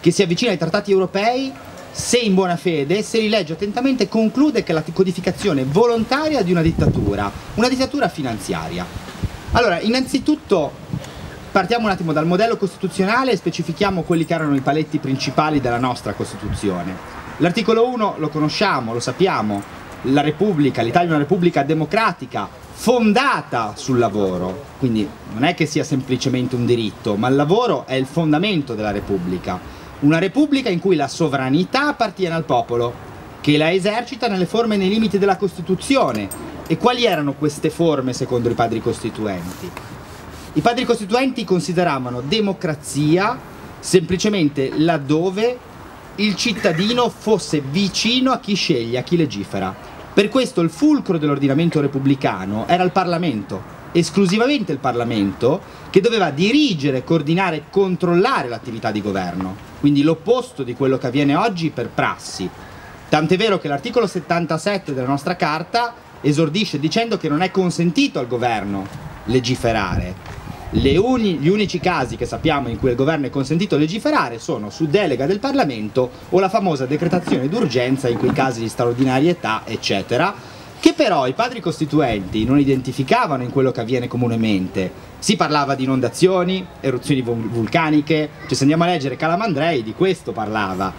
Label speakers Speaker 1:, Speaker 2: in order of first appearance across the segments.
Speaker 1: che si avvicina ai trattati europei se in buona fede, se li legge attentamente, conclude che la codificazione volontaria di una dittatura, una dittatura finanziaria. Allora, innanzitutto partiamo un attimo dal modello costituzionale e specifichiamo quelli che erano i paletti principali della nostra Costituzione. L'articolo 1 lo conosciamo, lo sappiamo, la Repubblica, l'Italia è una Repubblica democratica, fondata sul lavoro, quindi non è che sia semplicemente un diritto, ma il lavoro è il fondamento della Repubblica. Una Repubblica in cui la sovranità appartiene al popolo, che la esercita nelle forme e nei limiti della Costituzione. E quali erano queste forme secondo i padri costituenti? I padri costituenti consideravano democrazia semplicemente laddove il cittadino fosse vicino a chi sceglie, a chi legifera. Per questo il fulcro dell'ordinamento repubblicano era il Parlamento, esclusivamente il Parlamento, che doveva dirigere, coordinare e controllare l'attività di governo, quindi l'opposto di quello che avviene oggi per prassi. Tant'è vero che l'articolo 77 della nostra Carta esordisce dicendo che non è consentito al governo legiferare, Uni, gli unici casi che sappiamo in cui il governo è consentito legiferare sono su delega del Parlamento o la famosa decretazione d'urgenza in quei casi di straordinarietà, eccetera, che però i padri costituenti non identificavano in quello che avviene comunemente. Si parlava di inondazioni, eruzioni vulcaniche, cioè se andiamo a leggere Calamandrei di questo parlava.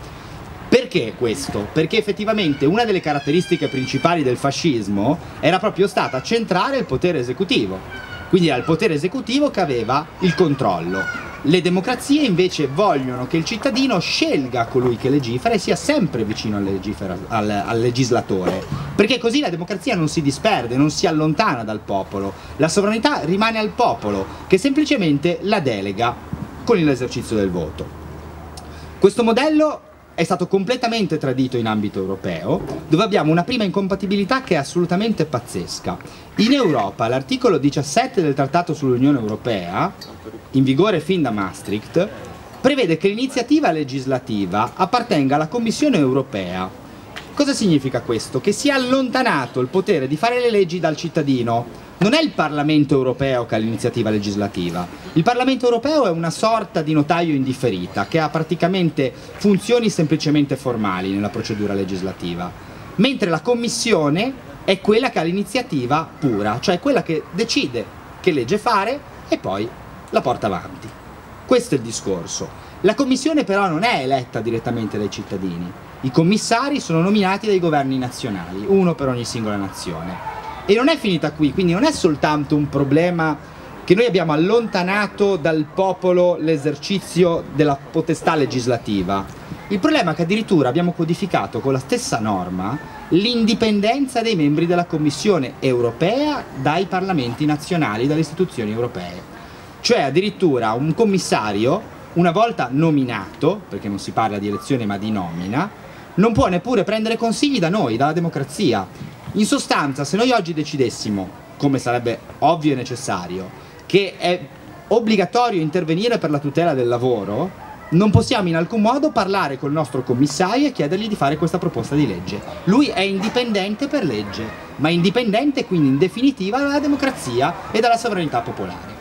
Speaker 1: Perché questo? Perché effettivamente una delle caratteristiche principali del fascismo era proprio stata centrare il potere esecutivo quindi era il potere esecutivo che aveva il controllo. Le democrazie invece vogliono che il cittadino scelga colui che legifera e sia sempre vicino al, al, al, legislatore, perché così la democrazia non si disperde, non si allontana dal popolo, la sovranità rimane al popolo, che semplicemente la delega con l'esercizio del voto. Questo modello è stato completamente tradito in ambito europeo, dove abbiamo una prima incompatibilità che è assolutamente pazzesca. In Europa l'articolo 17 del Trattato sull'Unione Europea, in vigore fin da Maastricht, prevede che l'iniziativa legislativa appartenga alla Commissione Europea. Cosa significa questo? Che si è allontanato il potere di fare le leggi dal cittadino, non è il Parlamento europeo che ha l'iniziativa legislativa. Il Parlamento europeo è una sorta di notaio indifferita che ha praticamente funzioni semplicemente formali nella procedura legislativa, mentre la Commissione è quella che ha l'iniziativa pura, cioè quella che decide che legge fare e poi la porta avanti. Questo è il discorso. La Commissione però non è eletta direttamente dai cittadini. I commissari sono nominati dai governi nazionali, uno per ogni singola nazione. E non è finita qui, quindi non è soltanto un problema che noi abbiamo allontanato dal popolo l'esercizio della potestà legislativa. Il problema è che addirittura abbiamo codificato con la stessa norma l'indipendenza dei membri della Commissione europea dai parlamenti nazionali, dalle istituzioni europee. Cioè addirittura un commissario, una volta nominato, perché non si parla di elezione ma di nomina, non può neppure prendere consigli da noi, dalla democrazia, in sostanza, se noi oggi decidessimo, come sarebbe ovvio e necessario, che è obbligatorio intervenire per la tutela del lavoro, non possiamo in alcun modo parlare col nostro commissario e chiedergli di fare questa proposta di legge. Lui è indipendente per legge, ma indipendente quindi in definitiva dalla democrazia e dalla sovranità popolare.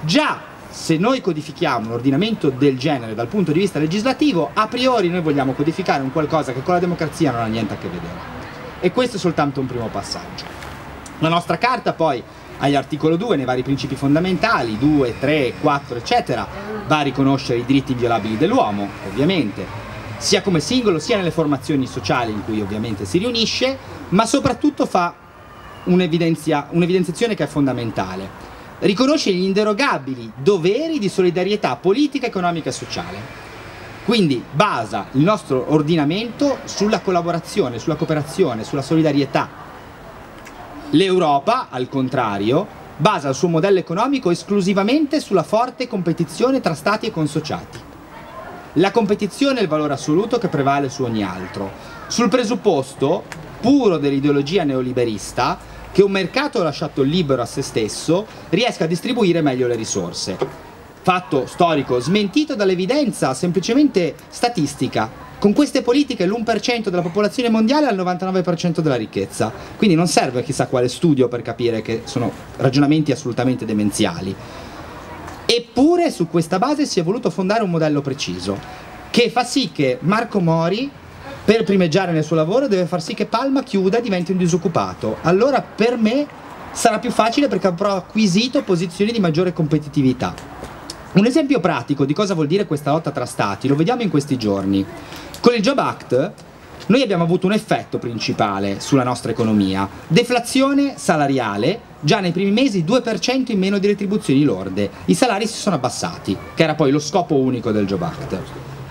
Speaker 1: Già se noi codifichiamo un ordinamento del genere dal punto di vista legislativo, a priori noi vogliamo codificare un qualcosa che con la democrazia non ha niente a che vedere e questo è soltanto un primo passaggio. La nostra carta poi agli articolo 2 nei vari principi fondamentali, 2, 3, 4 eccetera, va a riconoscere i diritti inviolabili dell'uomo, ovviamente, sia come singolo sia nelle formazioni sociali in cui ovviamente si riunisce, ma soprattutto fa un'evidenziazione che è fondamentale. Riconosce gli inderogabili doveri di solidarietà politica, economica e sociale quindi basa il nostro ordinamento sulla collaborazione, sulla cooperazione, sulla solidarietà. L'Europa, al contrario, basa il suo modello economico esclusivamente sulla forte competizione tra stati e consociati. La competizione è il valore assoluto che prevale su ogni altro, sul presupposto puro dell'ideologia neoliberista che un mercato lasciato libero a se stesso riesca a distribuire meglio le risorse fatto storico smentito dall'evidenza semplicemente statistica. Con queste politiche l'1% della popolazione mondiale ha il 99% della ricchezza, quindi non serve chissà quale studio per capire che sono ragionamenti assolutamente demenziali. Eppure su questa base si è voluto fondare un modello preciso, che fa sì che Marco Mori per primeggiare nel suo lavoro deve far sì che Palma chiuda e diventi un disoccupato. Allora per me sarà più facile perché avrò acquisito posizioni di maggiore competitività. Un esempio pratico di cosa vuol dire questa lotta tra stati lo vediamo in questi giorni. Con il Job Act noi abbiamo avuto un effetto principale sulla nostra economia, deflazione salariale, già nei primi mesi 2% in meno di retribuzioni lorde, i salari si sono abbassati, che era poi lo scopo unico del Job Act.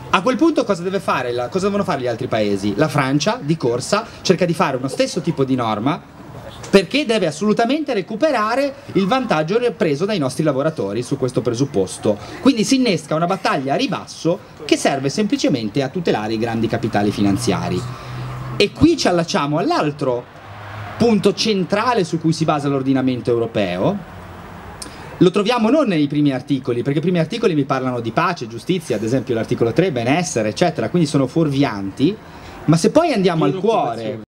Speaker 1: A quel punto cosa, fare, cosa devono fare gli altri paesi? La Francia, di corsa, cerca di fare uno stesso tipo di norma perché deve assolutamente recuperare il vantaggio preso dai nostri lavoratori su questo presupposto. Quindi si innesca una battaglia a ribasso che serve semplicemente a tutelare i grandi capitali finanziari. E qui ci allacciamo all'altro punto centrale su cui si basa l'ordinamento europeo, lo troviamo non nei primi articoli, perché i primi articoli mi parlano di pace, giustizia, ad esempio l'articolo 3, benessere, eccetera, quindi sono fuorvianti, ma se poi andiamo al cuore